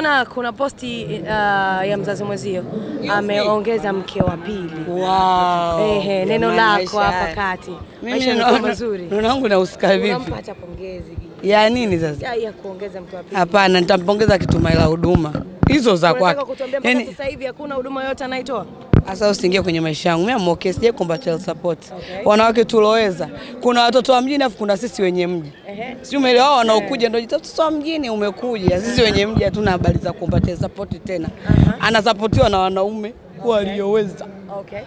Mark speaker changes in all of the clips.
Speaker 1: nimeona kuna posti uh, ya mzazi mwezio ameongeza mke wa pili.
Speaker 2: Wow.
Speaker 1: Ehe, neno lako hapa kati. Maisha
Speaker 2: ni
Speaker 1: mazuri.
Speaker 2: Neno langu nahusika vipi?
Speaker 1: Unampata pongezi.
Speaker 2: Ya nini sasa?
Speaker 1: Ya, ya kuongeza mke wa pili.
Speaker 2: Hapana, nitampongeza Kitumaila huduma hizo za kwake.
Speaker 1: Unataka kutuambia mpaka sasa hivi hakuna huduma yote anaitoa?
Speaker 2: Sasa usiingie kwenye maisha yangu. Mimi amoke, sije kuomba child support.
Speaker 1: Okay.
Speaker 2: Wanawake tuloweza. Kuna watoto wa mjini afu kuna sisi wenye mji.
Speaker 1: Ehe.
Speaker 2: Si umeelewa wao wanaokuja ndio mtoto wa mjini umekuja. Sisi wenye mji hatuna habari za kuomba child support tena. Anasapotiwa na wanaume walioweza.
Speaker 1: Okay.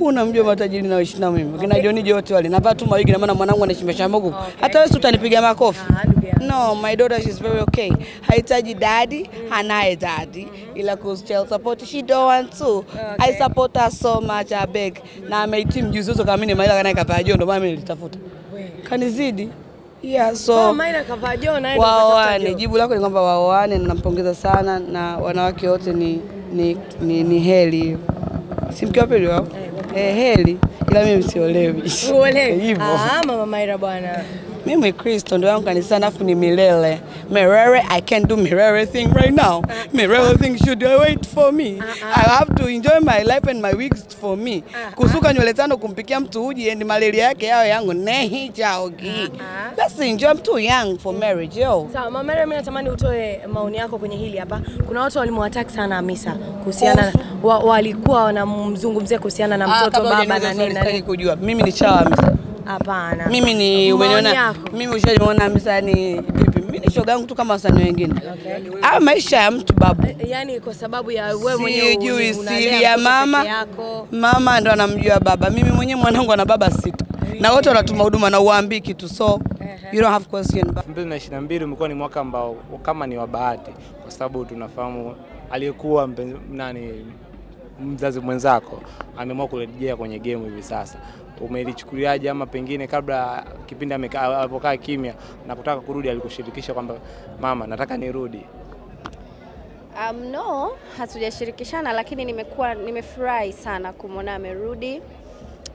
Speaker 2: Unamjua matajiri na waishi na mimi. Kina Joni Jote wale. Navaa tu mawigi na maana mwanangu anashimesha mogo.
Speaker 1: Okay.
Speaker 2: Hata wewe utanipiga makofi.
Speaker 1: Ah.
Speaker 2: No, my daughter she's very okay. Hahitaji daddy, hanaye daddy. Ila cause child support she don't want to. Okay. I support her so much I beg. Na amehitimu juzi hizo kama mimi maila kana kapaa ndio maana mimi nilitafuta. Kanizidi. Yeah,
Speaker 1: Oh,
Speaker 2: so
Speaker 1: ndo
Speaker 2: waoane. Jibu lako ni kwamba waoane, na nampongeza sana na wanawake wote ni ni, ni, ni heri hiyo. Si mke wa pili wao? Eh, heri. Ila mimi siolewi.
Speaker 1: Uolewi?
Speaker 2: Hivyo.
Speaker 1: Ah, mama Maira bwana.
Speaker 2: Mimi Kristo ndio yangu kanisani afu ni milele. Merere. I can do Merere thing right now. Merere thing should wait for me. I have to enjoy my life and my weeks for me. Kusuka nywele tano kumpikia mtu uji and malaria yake yao yangu nehi chaogi. Let's enjoy I'm too young for marriage yo.
Speaker 1: Sawa, mama Maira, mimi natamani utoe maoni yako kwenye hili hapa. Kuna watu walimwataki sana Hamisa kuhusiana wa, walikuwa wanamzungumzia kuhusiana na mtoto baba na nini na nini.
Speaker 2: kujua. Mimi ni chawa Hamisa.
Speaker 1: Hapana.
Speaker 2: Mimi ni umeniona mimi ushaniona Hamisa ni vipi? Mimi ni shoga yangu tu kama wasanii wengine. Okay. Ah, maisha ya mtu babu.
Speaker 1: Yaani kwa sababu ya wewe mwenyewe
Speaker 2: Sijui siri ya mama.
Speaker 1: yako.
Speaker 2: Mama ndo anamjua baba. Mimi mwenyewe mwanangu ana baba sita, na wote wanatuma huduma na uambii kitu, so you don't have question.
Speaker 3: 2022 umekuwa ni mwaka ambao kama ni wa bahati, kwa sababu tunafahamu aliyekuwa nani mzazi mwenzako ameamua kurejea kwenye game hivi sasa. Umelichukuliaje, ama pengine kabla kipindi alipokaa kimya na kutaka kurudi, alikushirikisha kwamba mama, nataka nirudi?
Speaker 4: Um, no, hatujashirikishana lakini nimekuwa nimefurahi sana kumwona amerudi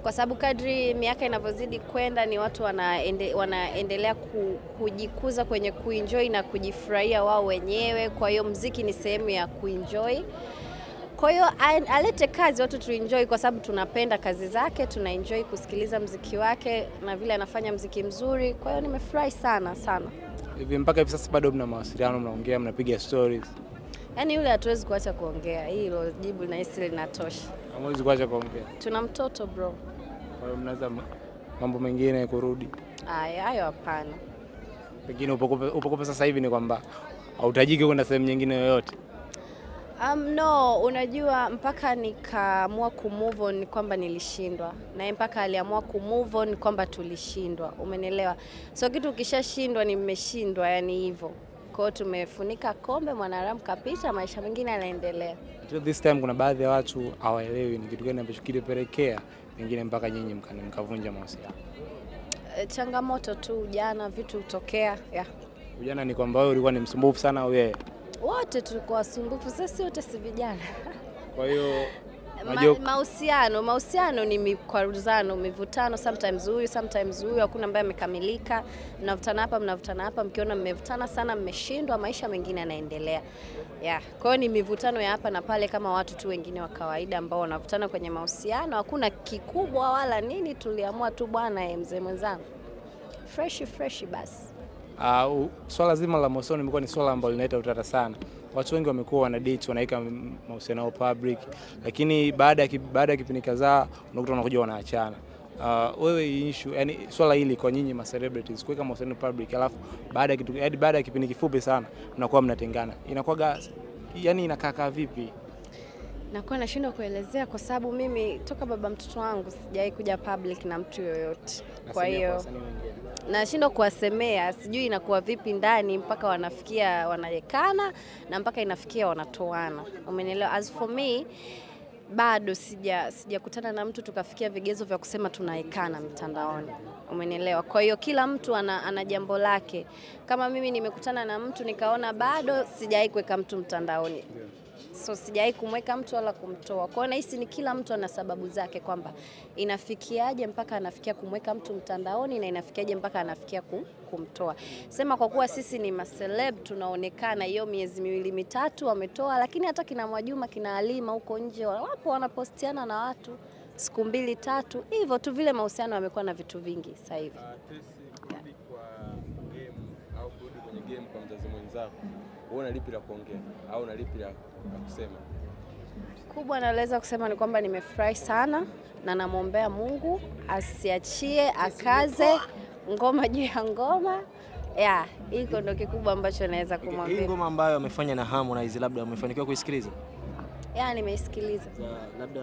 Speaker 4: kwa sababu kadri miaka inavyozidi kwenda ni watu wanaende, wanaendelea ku, kujikuza kwenye kuenjoy na kujifurahia wao wenyewe. Kwa hiyo mziki ni sehemu ya kuenjoy. Kwa hiyo alete kazi watu tuenjoy, kwa sababu tunapenda kazi zake, tunaenjoy kusikiliza mziki wake na vile anafanya mziki mzuri. Kwa hiyo nimefurahi sana sana.
Speaker 3: Hivi mpaka hivi sasa bado mna mawasiliano, mnaongea, mnapiga stories,
Speaker 4: Yaani yule hatuwezi kuacha kuongea, hilo jibu nahisi linatosha.
Speaker 3: hamwezi kuacha kuongea?
Speaker 4: Tuna mtoto bro.
Speaker 3: Kwa hiyo mnaweza mambo mengine kurudi
Speaker 4: Aya, hayo hapana.
Speaker 3: pengine upokope sasa hivi ni kwamba hautajiki kwenda sehemu nyingine yoyote.
Speaker 4: Um, no, unajua mpaka nikaamua kumove on kwamba nilishindwa, naye mpaka aliamua kumove on kwamba tulishindwa, umenielewa? So kitu ukishashindwa ni mmeshindwa, yani hivyo. Kwa hiyo tumefunika kombe, mwanaharamu kapita, maisha mengine yanaendelea.
Speaker 3: Till this time kuna baadhi ya watu hawaelewi ni kitu gani ambacho kilipelekea pengine mpaka nyinyi mka- mkavunja mahusiano.
Speaker 4: E, changamoto tu, ujana, vitu hutokea yeah.
Speaker 3: Ujana ni kwamba wewe ulikuwa ni msumbufu sana wewe?
Speaker 4: Wote tulikuwa wasumbufu, sisi wote si vijana.
Speaker 3: Kwa hiyo
Speaker 4: Ma- Mahusiano, mahusiano ni mikwaruzano, mivutano, sometimes huyu sometimes huyu, hakuna ambaye amekamilika. Mnavutana hapa, mnavutana hapa, mkiona mmevutana sana, mmeshindwa, maisha mengine yanaendelea. Yeah. Kwa hiyo ni mivutano ya hapa na pale kama watu tu wengine wa kawaida ambao wanavutana kwenye mahusiano, hakuna kikubwa wala nini, tuliamua tu bwana, eh, mzee mwenzangu, fresh fresh basi.
Speaker 3: Uh, swala zima la mahusiano limekuwa ni swala ambalo linaleta utata sana. Watu wengi wamekuwa wana date wanaweka mahusiano yao public, lakini baada ya baada ya kipindi kadhaa unakuta wanakuja wanaachana. Uh, wewe issue, yani swala hili kwa nyinyi ma celebrities kuweka mahusiano public, alafu baada ya kitu baada ya kipindi kifupi sana mnakuwa mnatengana, inakuwa yani inakaa vipi?
Speaker 4: Nakuwa nashindwa kuelezea kwa sababu mimi toka baba mtoto wangu sijawahi kuja public na mtu yoyote, kwa hiyo nashindwa kuwasemea, sijui inakuwa vipi ndani mpaka wanafikia wanaekana na mpaka inafikia wanatoana, umenielewa? As for me bado sija sijakutana na mtu tukafikia vigezo vya kusema tunaekana mtandaoni, umenielewa? Kwa hiyo kila mtu ana, ana jambo lake. Kama mimi nimekutana na mtu nikaona bado sijawahi kuweka mtu mtandaoni so sijawahi kumweka mtu wala kumtoa. Kwa hiyo nahisi ni kila mtu ana sababu zake, kwamba inafikiaje mpaka anafikia kumweka mtu mtandaoni na inafikiaje mpaka anafikia kum, kumtoa. Sema kwa kuwa sisi ni maseleb tunaonekana, hiyo miezi miwili mitatu wametoa, lakini hata kina Mwajuma kina Alima huko nje wapo wanapostiana na watu siku mbili tatu, hivyo tu vile mahusiano yamekuwa na vitu vingi sasa hivi.
Speaker 5: Tesi, kurudi kwa game au kurudi kwenye game kwa mzazi mwenzako, wewe una lipi la kuongea au una lipi la kusema?
Speaker 4: kubwa naweza kusema ni kwamba nimefurahi sana na namwombea Mungu asiachie, akaze ngoma juu ya ngoma. Ya, hiko ndo kikubwa ambacho naweza kumwambia.
Speaker 6: Hii ngoma ambayo amefanya na Harmonize, labda umefanikiwa kuisikiliza?
Speaker 4: Ya, nimeisikiliza.
Speaker 6: Za- labda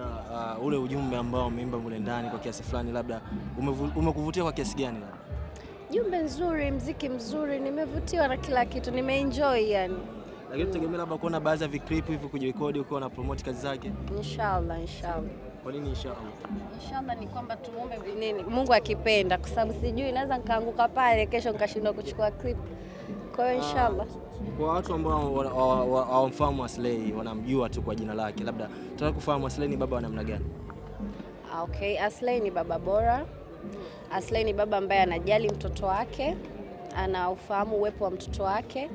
Speaker 6: uh, ule ujumbe ambao umeimba mule ndani kwa kiasi fulani, labda umekuvutia kwa kiasi gani? labda?
Speaker 4: Jumbe nzuri, mziki mzuri, nimevutiwa na kila kitu, nimeenjoy yani.
Speaker 6: Lakini tutegemea labda kuona baadhi ya viklipu hivi kujirekodi ukiwa na promote kazi zake.
Speaker 4: Inshallah, inshallah.
Speaker 6: Kwa nini inshallah?
Speaker 4: Inshallah ni kwamba tuombe nini, Mungu akipenda, kwa sababu sijui naweza nikaanguka pale kesho nikashindwa kuchukua clip. Kwa hiyo inshallah.
Speaker 6: Kwa watu ambao wa- wa- wa- hawamfahamu Aslay, wanamjua tu kwa jina lake, labda tunataka kufahamu Aslay ni baba wa namna gani?
Speaker 4: Ah, Okay, Aslay ni baba bora. Aslay ni baba ambaye anajali mtoto wake, anaufahamu uwepo wa mtoto wake,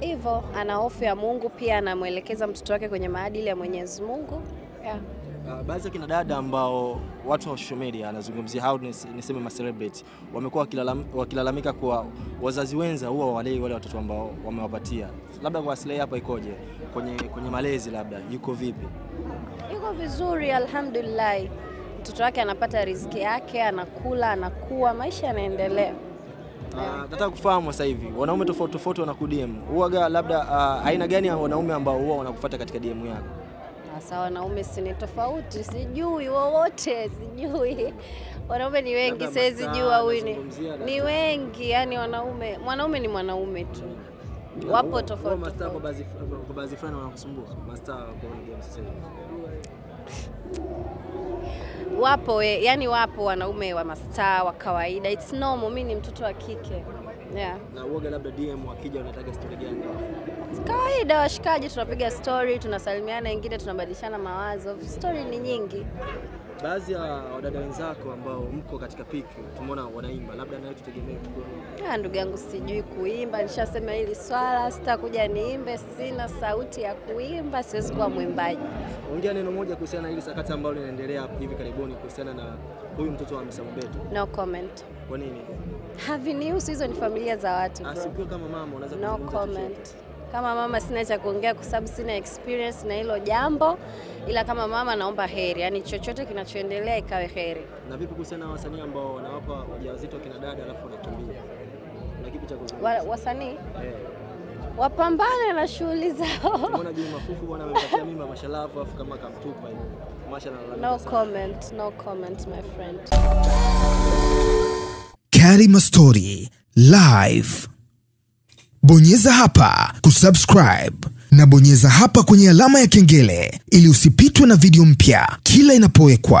Speaker 4: hivyo ana hofu ya Mungu, pia anamwelekeza mtoto wake kwenye maadili ya Mwenyezi Mungu yeah.
Speaker 6: Uh, baadhi ya kina dada ambao watu wa social media anazungumzia nis- niseme ma celebrity wamekuwa wakilalam- wakilalamika kuwa wazazi wenza huwa walei wale watoto ambao wamewapatia. Labda kwa Aslay hapa ikoje kwenye, kwenye malezi, labda yuko vipi?
Speaker 4: Yuko vizuri, alhamdulillah. Mtoto wake anapata riziki yake, anakula, anakuwa, maisha yanaendelea.
Speaker 6: Uh, nataka kufahamu sasa hivi wanaume tofauti tofauti wanakudm huaga labda uh, aina gani ya wanaume ambao huwa wanakufuata katika DM yako?
Speaker 4: Sasa wanaume si ni tofauti, sijui wowote, sijui. Wanaume ni wengi, siwezi jua huyu ni, ni wengi, yani wanaume, mwanaume ni mwanaume tu, wapo tofauti
Speaker 6: mastaa kwa baadhi fulani wanakusumbua mastaa kwa DM sasa hivi.
Speaker 4: Wapo we, yani wapo wanaume wa mastaa wa kawaida, it's normal. Mimi ni mtoto wa kike yeah.
Speaker 6: Na uoga labda DM wakija wanataka story gani?
Speaker 4: Kawaida washikaji, tunapiga story, tunasalimiana, ingine tunabadilishana mawazo, story ni nyingi.
Speaker 6: Baadhi ya wadada wenzako ambao mko katika piki tumeona wanaimba, labda nawe tutegemee kuona
Speaker 4: Ah, ndugu yangu sijui kuimba, nishasema hili swala, sitakuja niimbe, sina sauti ya kuimba, siwezi kuwa mwimbaji.
Speaker 6: ongea neno moja kuhusiana na hili sakata ambalo linaendelea hivi karibuni kuhusiana na huyu mtoto wa Hamisa Mobeto.
Speaker 4: No comment.
Speaker 6: Kwa nini?
Speaker 4: Havinihusu, hizo ni familia za watu bro.
Speaker 6: Kama mama unaweza
Speaker 4: No comment. Kama mama sina cha kuongea kwa sababu sina experience na hilo jambo, ila kama mama naomba heri, yani chochote kinachoendelea ikawe heri.
Speaker 6: Na vipi kuhusiana na wasanii ambao wanawapa wajawazito kina dada alafu wanakimbia? Kuna kipi cha kuzungumza?
Speaker 4: Wa, wasanii
Speaker 6: Eh,
Speaker 4: wapambane na shughuli zao.
Speaker 6: Unaona Juma Mafufu bwana amempatia mimba mashalafu afu kama kamtupa hivi. Mashallah.
Speaker 4: No comment, no comment my friend.
Speaker 7: Karima Story Live. Bonyeza hapa kusubscribe na bonyeza hapa kwenye alama ya kengele ili usipitwe na video mpya kila inapowekwa.